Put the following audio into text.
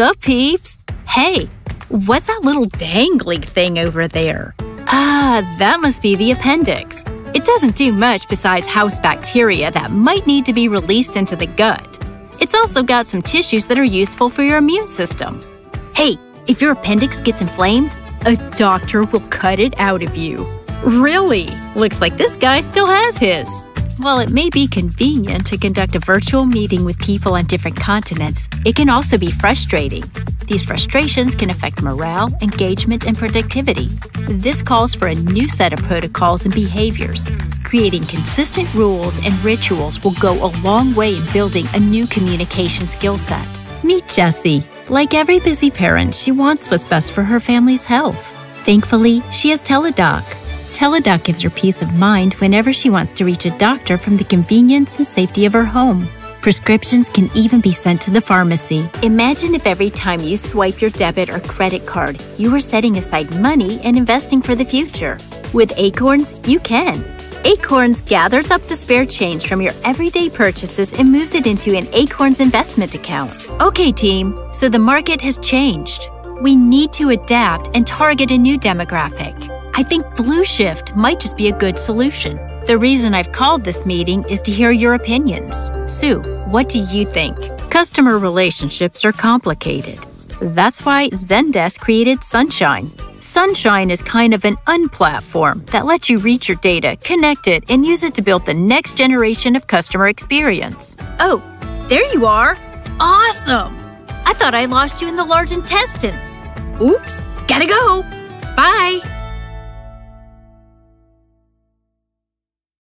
up, peeps? Hey, what's that little dangling thing over there? Ah, that must be the appendix. It doesn't do much besides house bacteria that might need to be released into the gut. It's also got some tissues that are useful for your immune system. Hey, if your appendix gets inflamed, a doctor will cut it out of you. Really? Looks like this guy still has his. While it may be convenient to conduct a virtual meeting with people on different continents, it can also be frustrating. These frustrations can affect morale, engagement, and productivity. This calls for a new set of protocols and behaviors. Creating consistent rules and rituals will go a long way in building a new communication skill set. Meet Jessie. Like every busy parent, she wants what's best for her family's health. Thankfully, she has Teladoc. Teladoc gives her peace of mind whenever she wants to reach a doctor from the convenience and safety of her home. Prescriptions can even be sent to the pharmacy. Imagine if every time you swipe your debit or credit card, you were setting aside money and investing for the future. With Acorns, you can. Acorns gathers up the spare change from your everyday purchases and moves it into an Acorns investment account. Okay, team, so the market has changed. We need to adapt and target a new demographic. I think Blue Shift might just be a good solution. The reason I've called this meeting is to hear your opinions. Sue, what do you think? Customer relationships are complicated. That's why Zendesk created Sunshine. Sunshine is kind of an unplatform that lets you reach your data, connect it, and use it to build the next generation of customer experience. Oh, there you are! Awesome! I thought I lost you in the large intestine. Oops, gotta go. Bye.